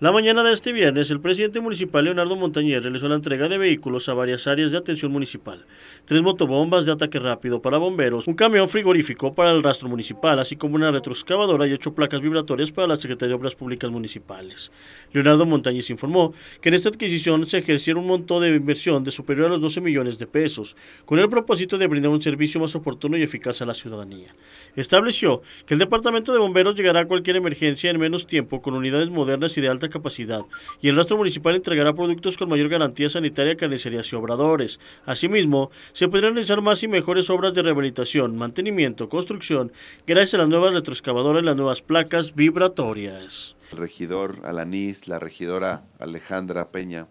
La mañana de este viernes, el presidente municipal Leonardo Montañez realizó la entrega de vehículos a varias áreas de atención municipal. Tres motobombas de ataque rápido para bomberos, un camión frigorífico para el rastro municipal, así como una retroexcavadora y ocho placas vibratorias para la Secretaría de Obras Públicas Municipales. Leonardo Montañez informó que en esta adquisición se ejercieron un monto de inversión de superior a los 12 millones de pesos, con el propósito de brindar un servicio más oportuno y eficaz a la ciudadanía. Estableció que el Departamento de Bomberos llegará a cualquier emergencia en menos tiempo con unidades modernas y de alta capacidad, y el rastro municipal entregará productos con mayor garantía sanitaria, carnicerías y obradores. Asimismo, se podrán realizar más y mejores obras de rehabilitación, mantenimiento, construcción, gracias a las nuevas retroexcavadoras y las nuevas placas vibratorias. El regidor Alanís, la regidora Alejandra Peña,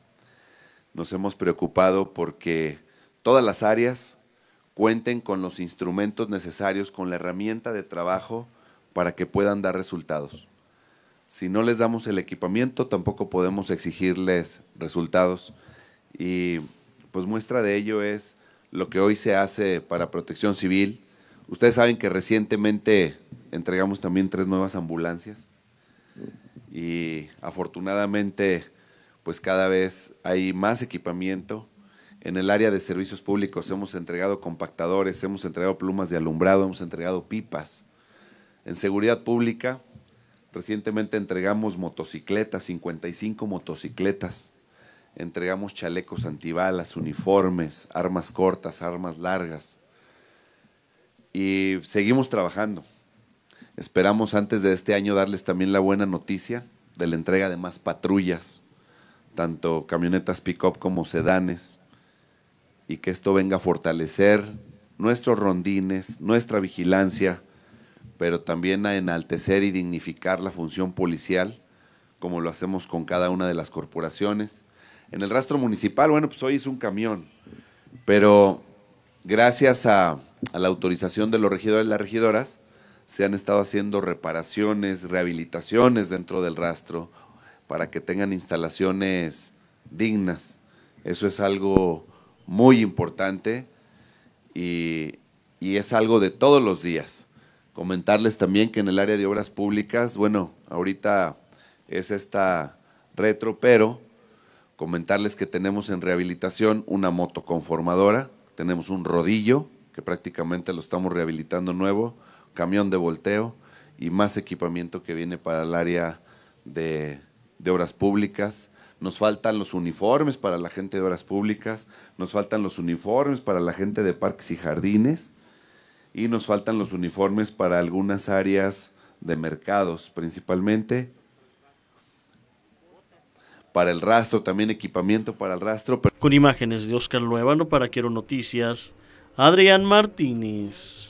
nos hemos preocupado porque todas las áreas cuenten con los instrumentos necesarios, con la herramienta de trabajo para que puedan dar resultados. Si no les damos el equipamiento, tampoco podemos exigirles resultados. Y pues muestra de ello es lo que hoy se hace para protección civil. Ustedes saben que recientemente entregamos también tres nuevas ambulancias y afortunadamente pues cada vez hay más equipamiento. En el área de servicios públicos hemos entregado compactadores, hemos entregado plumas de alumbrado, hemos entregado pipas. En seguridad pública Recientemente entregamos motocicletas, 55 motocicletas. Entregamos chalecos antibalas, uniformes, armas cortas, armas largas. Y seguimos trabajando. Esperamos antes de este año darles también la buena noticia de la entrega de más patrullas, tanto camionetas pick-up como sedanes, y que esto venga a fortalecer nuestros rondines, nuestra vigilancia, pero también a enaltecer y dignificar la función policial, como lo hacemos con cada una de las corporaciones. En el rastro municipal, bueno, pues hoy es un camión, pero gracias a, la autorización de los regidores y las regidoras, se han estado haciendo reparaciones, rehabilitaciones dentro del rastro para que tengan instalaciones dignas. Eso es algo muy importante y es algo de todos los días. Comentarles también que en el área de obras públicas, bueno, ahorita es esta retro, pero comentarles que tenemos en rehabilitación una motoconformadora, tenemos un rodillo, que prácticamente lo estamos rehabilitando nuevo, camión de volteo y más equipamiento que viene para el área de, de obras públicas. Nos faltan los uniformes para la gente de obras públicas, nos faltan los uniformes para la gente de parques y jardines, y nos faltan los uniformes para algunas áreas de mercados, principalmente para el rastro, también equipamiento para el rastro. Con imágenes de Oscar Luevano para Quiero Noticias, Adrián Martínez.